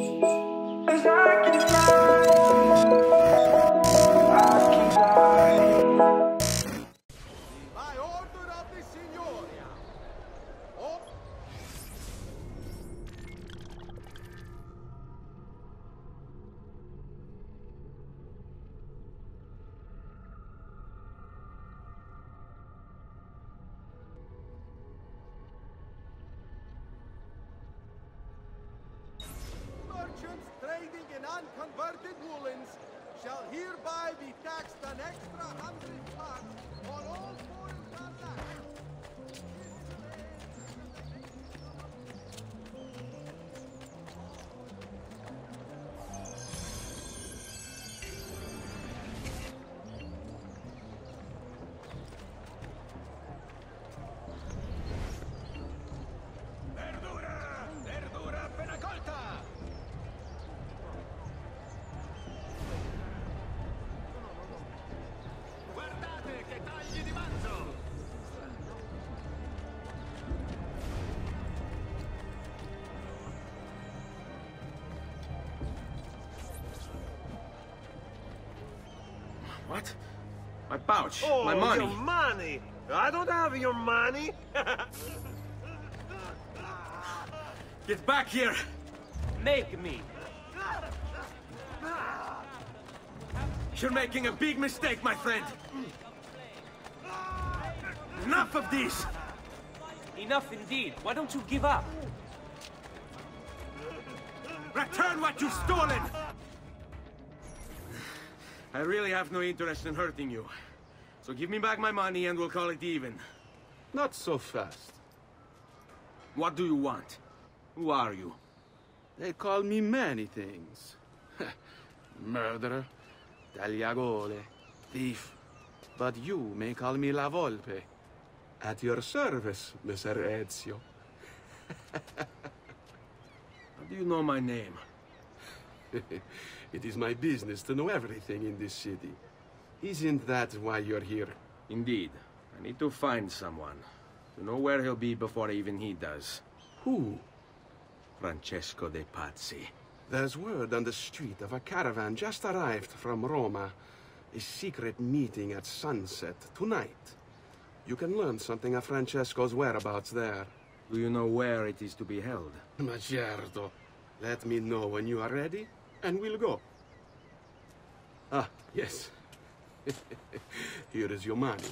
Cause I can What? My pouch. Oh, my money. your money! I don't have your money! Get back here! Make me. You're making a big mistake, my friend. Enough of this! Enough indeed. Why don't you give up? Return what you've stolen! I really have no interest in hurting you. So give me back my money and we'll call it even. Not so fast. What do you want? Who are you? They call me many things. Murderer, tagliagole, thief. But you may call me La Volpe. At your service, Messer Ezio. How do you know my name? it is my business to know everything in this city. Isn't that why you're here? Indeed. I need to find someone. To know where he'll be before even he does. Who? Francesco de Pazzi. There's word on the street of a caravan just arrived from Roma. A secret meeting at sunset tonight. You can learn something of Francesco's whereabouts there. Do you know where it is to be held? Ma certo. Let me know when you are ready, and we'll go. Ah, yes. Here is your money.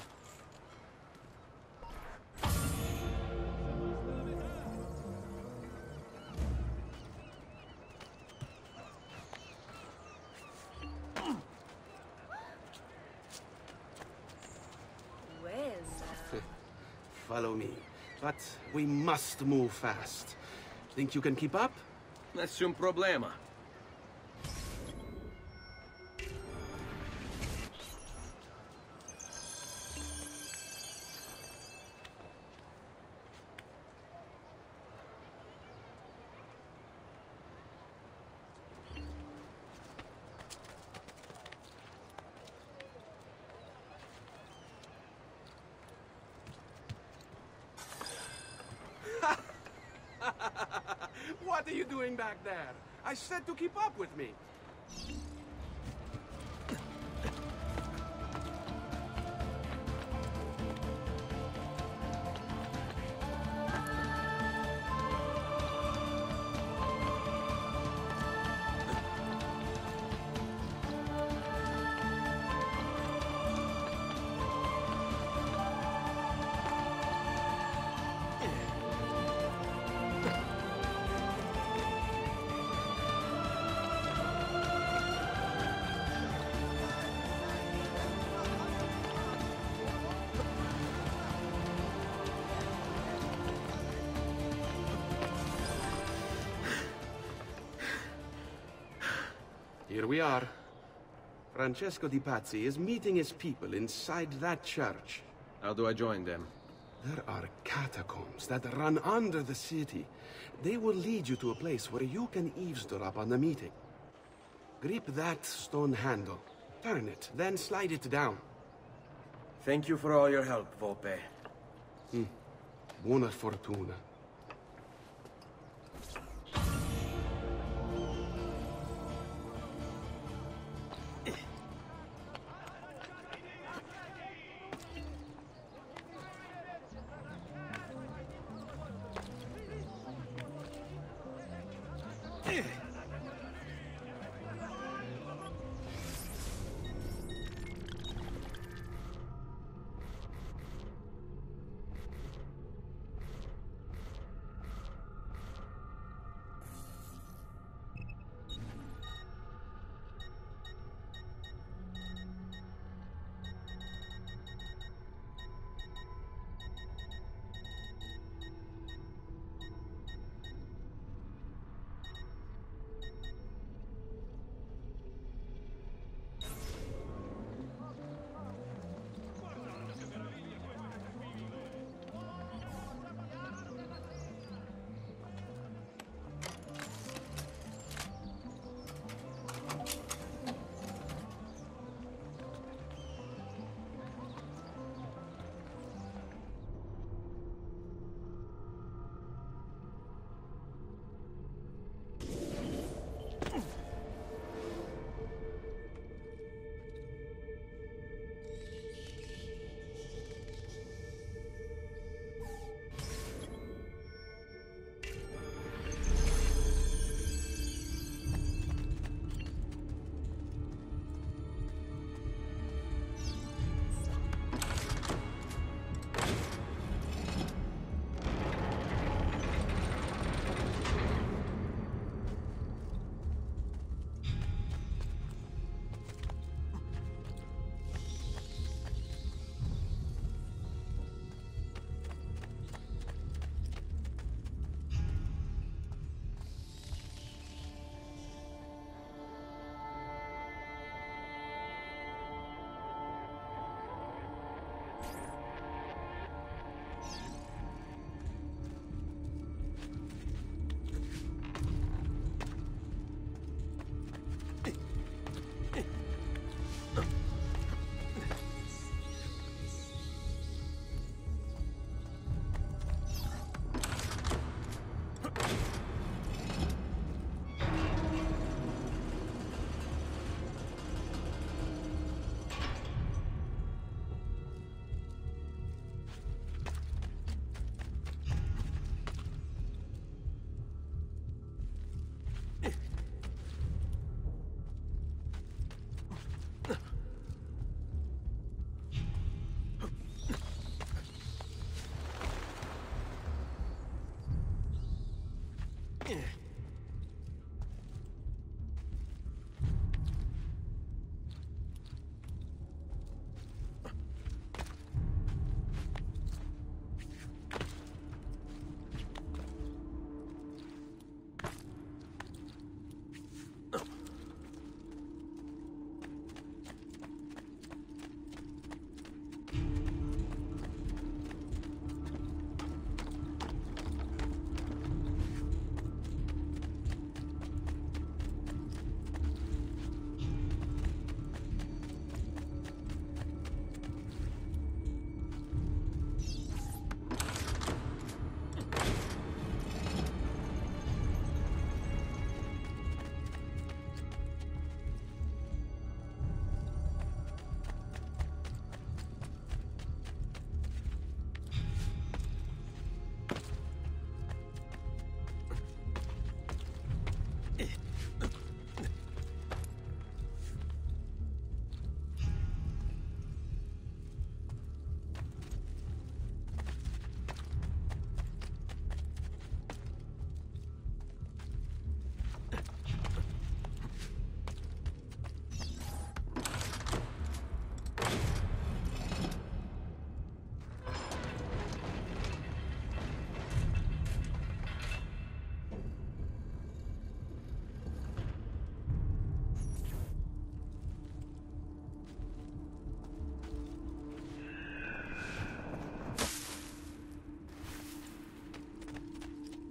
Well, Follow me. But we must move fast. Think you can keep up? Nessun problema. What are you doing back there? I said to keep up with me. We are. Francesco Di Pazzi is meeting his people inside that church. How do I join them? There are catacombs that run under the city. They will lead you to a place where you can eavesdrop on the meeting. Grip that stone handle. Turn it, then slide it down. Thank you for all your help, Volpe. Hmm. Buona fortuna. Yeah.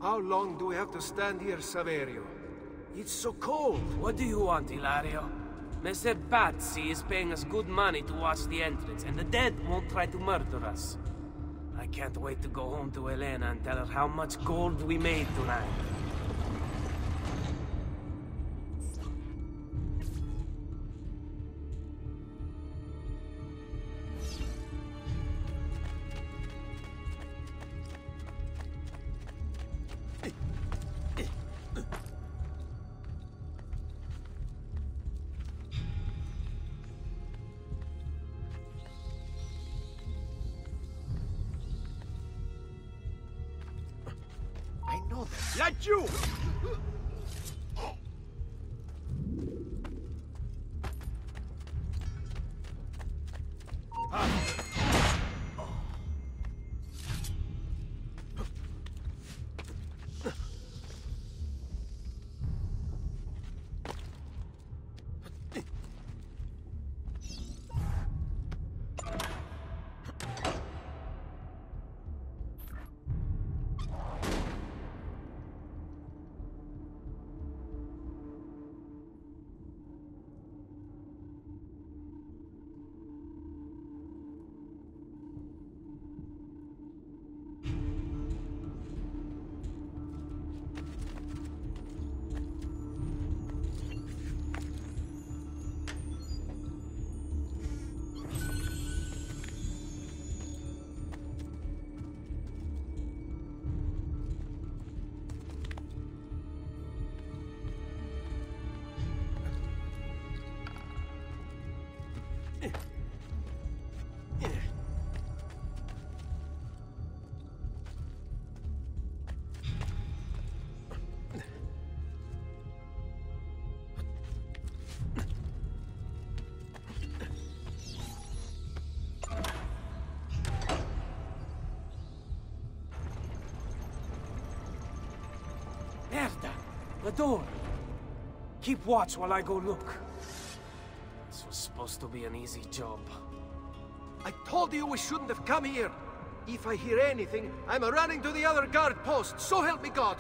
How long do we have to stand here, Saverio? It's so cold. What do you want, Ilario? Messer Pazzi is paying us good money to watch the entrance, and the dead won't try to murder us. I can't wait to go home to Elena and tell her how much gold we made tonight. Ah. Merda! The door! Keep watch while I go look. This was supposed to be an easy job. I told you we shouldn't have come here. If I hear anything, I'm running to the other guard post. So help me God.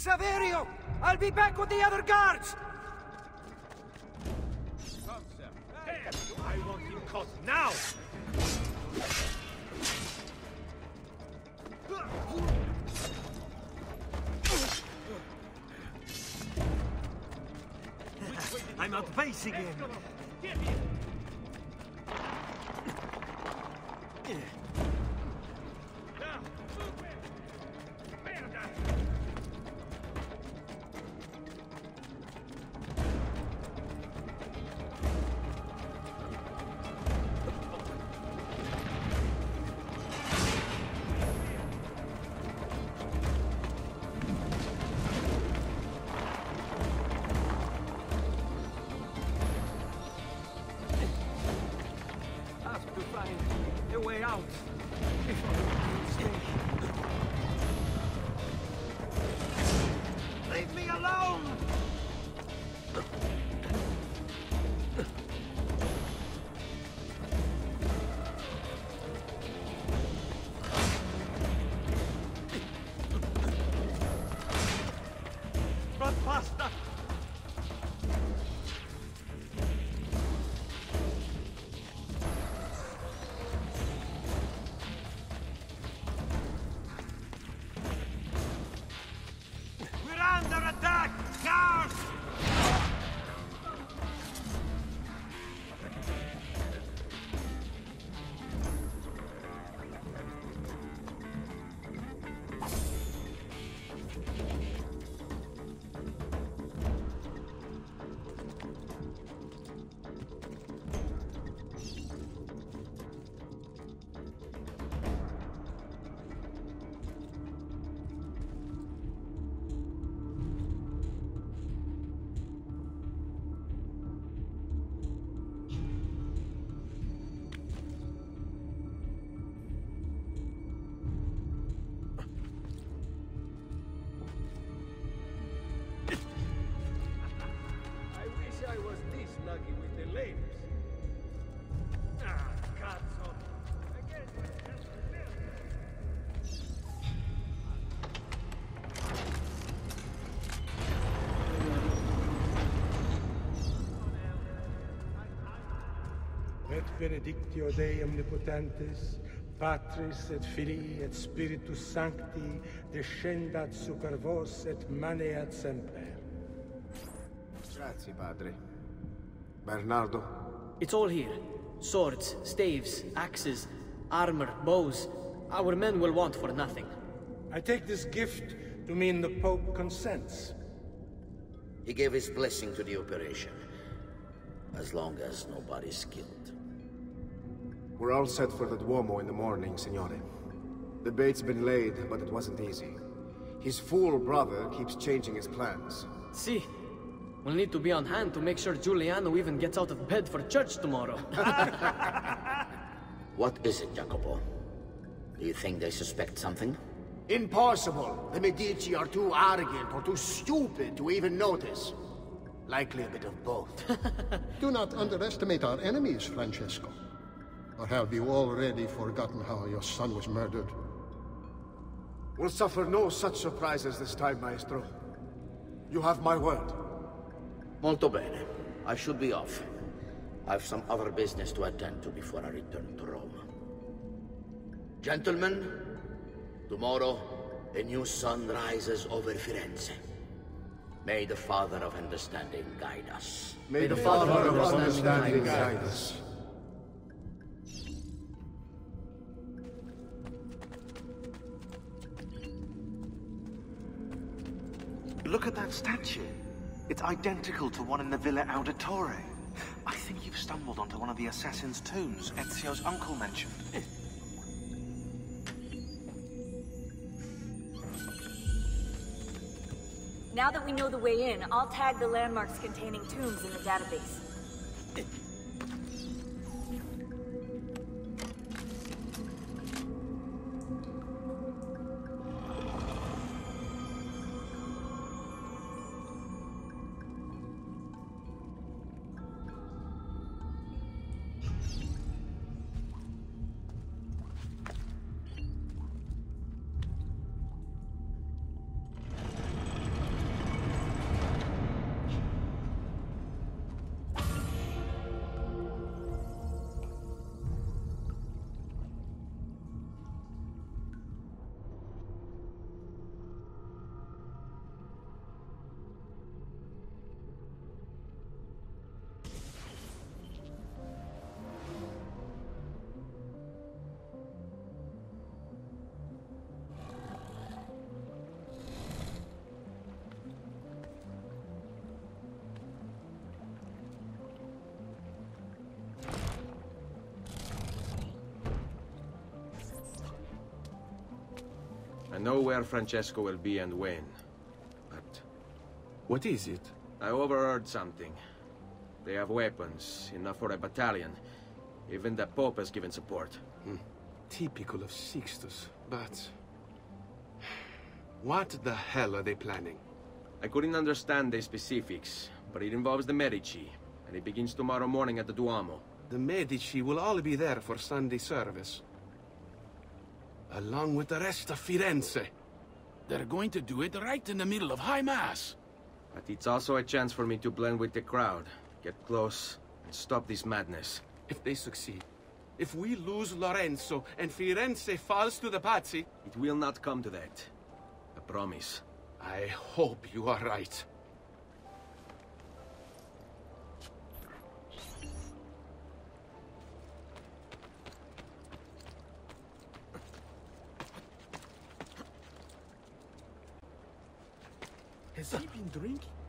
Saverio! I'll be back with the other guards! I want him caught now! I'm out base benedictio Dei omnipotentis, Patris et Filii et Spiritus Sancti, descendat super vos et maneat semper. Grazie, padre. Bernardo, It's all here. Swords, staves, axes, armor, bows. Our men will want for nothing. I take this gift to mean the Pope consents. He gave his blessing to the operation. As long as nobody's killed. We're all set for the Duomo in the morning, Signore. The bait's been laid, but it wasn't easy. His fool brother keeps changing his plans. See, we'll need to be on hand to make sure Giuliano even gets out of bed for church tomorrow. What is it, Jacopo? Do you think they suspect something? Impossible! The Medici are too arrogant or too stupid to even notice. Likely a bit of both. Do not underestimate our enemies, Francesco. Or have you already forgotten how your son was murdered? We'll suffer no such surprises this time, Maestro. You have my word. Molto bene. I should be off. I've some other business to attend to before I return to Rome. Gentlemen, tomorrow a new sun rises over Firenze. May the Father of Understanding guide us. May, the Father of understanding guide us. That statue. It's identical to one in the Villa Auditore. I think you've stumbled onto one of the assassin's tombs Ezio's uncle mentioned. Now that we know the way in, I'll tag the landmarks containing tombs in the database. Know where Francesco will be and when. But... What is it? I overheard something. They have weapons, enough for a battalion. Even the Pope has given support. Hmm. Typical of Sixtus, but... What the hell are they planning? I couldn't understand the specifics, but it involves the Medici, and it begins tomorrow morning at the Duomo. The Medici will all be there for Sunday service. Along with the rest of Firenze. They're going to do it right in the middle of High Mass. But it's also a chance for me to blend with the crowd, get close, and stop this madness. If they succeed, if we lose Lorenzo and Firenze falls to the Pazzi... It will not come to that. I promise. I hope you are right. Drinking?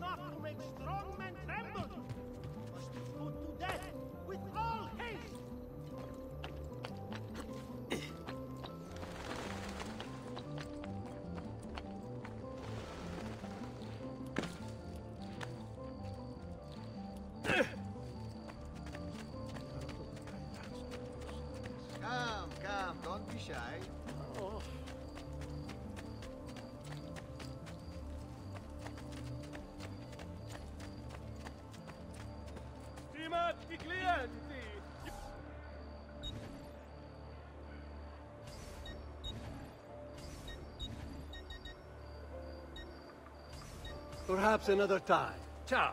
Enough to make strong men tremble. Must be put to death with all haste. Perhaps another time. Ciao.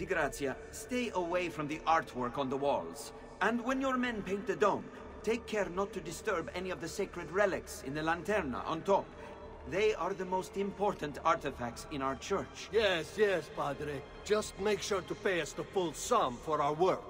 Di Grazia, stay away from the artwork on the walls. And when your men paint the dome, take care not to disturb any of the sacred relics in the lanterna on top. They are the most important artifacts in our church. Yes, yes, Padre. Just make sure to pay us the full sum for our work.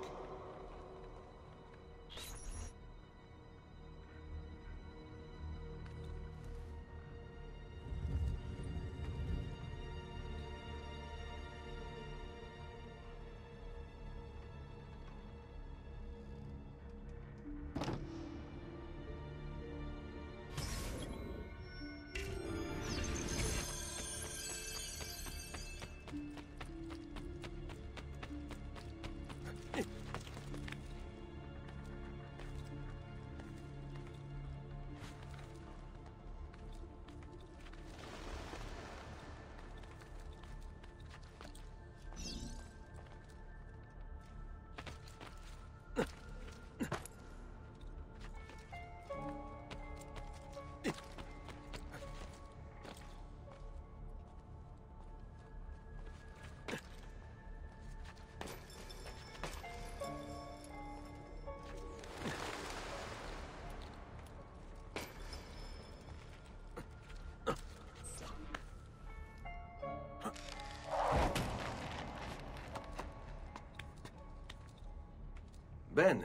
Bene.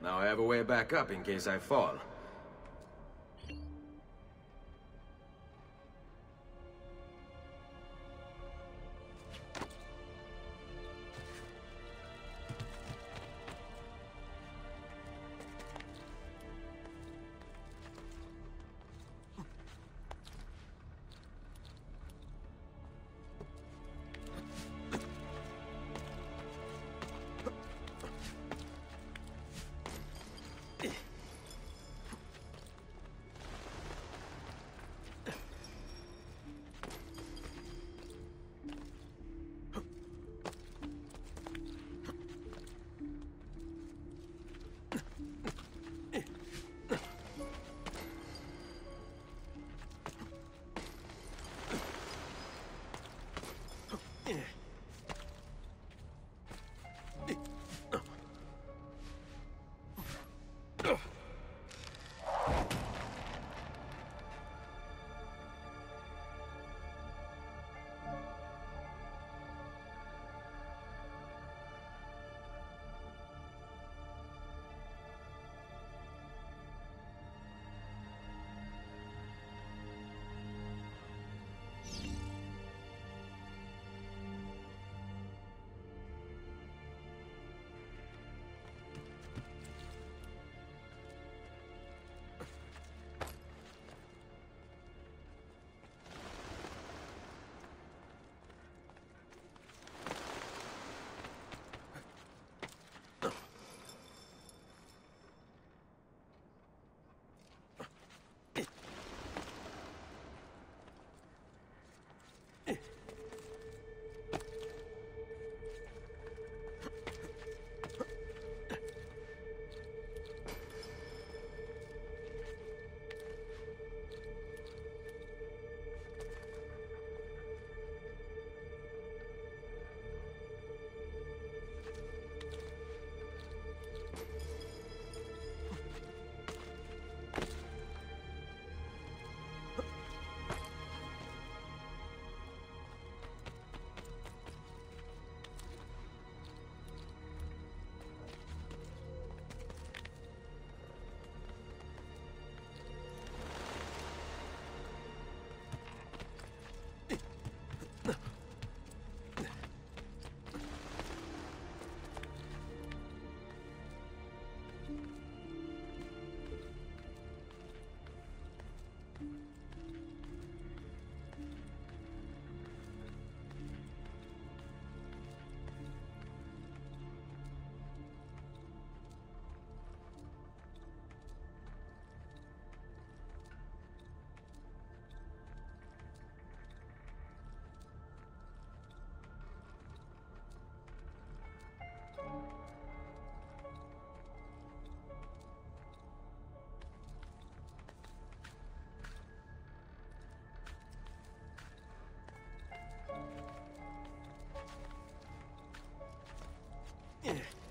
Now I have a way back up in case I fall. Yeah.